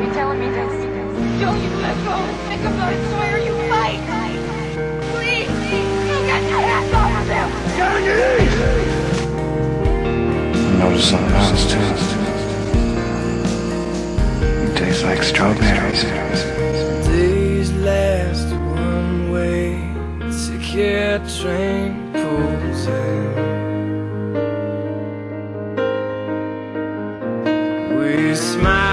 You're telling me this. Don't you let go. Think about it, Sawyer. You might. Please. You got your hands off him. Johnny! Notice something else, too. It tastes like strawberries. Days last one way. Secure train pulls in. We smile.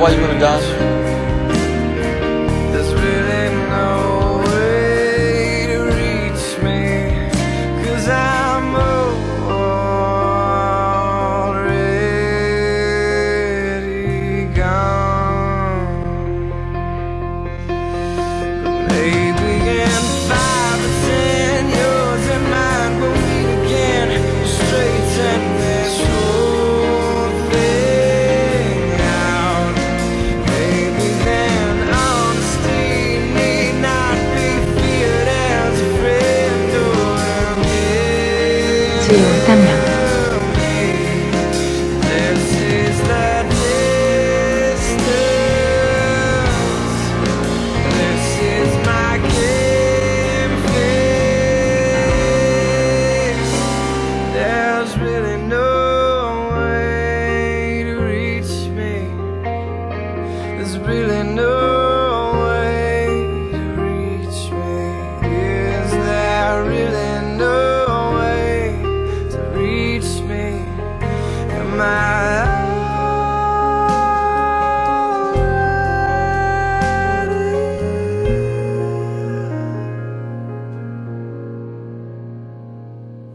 why you going to dash? 이, 의 미.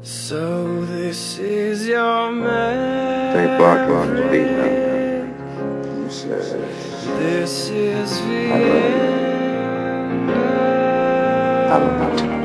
So this is your man. Think block block this is I love you.